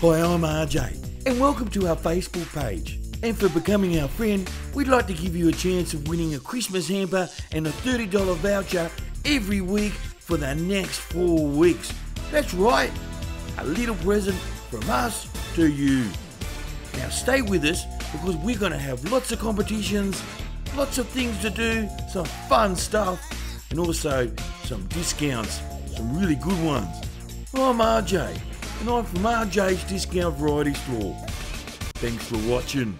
Hi, I'm RJ, and welcome to our Facebook page. And for becoming our friend, we'd like to give you a chance of winning a Christmas hamper and a $30 voucher every week for the next four weeks. That's right, a little present from us to you. Now stay with us because we're going to have lots of competitions, lots of things to do, some fun stuff, and also some discounts, some really good ones. I'm RJ, and I'm from RJ's Discount Variety Store. Thanks for watching.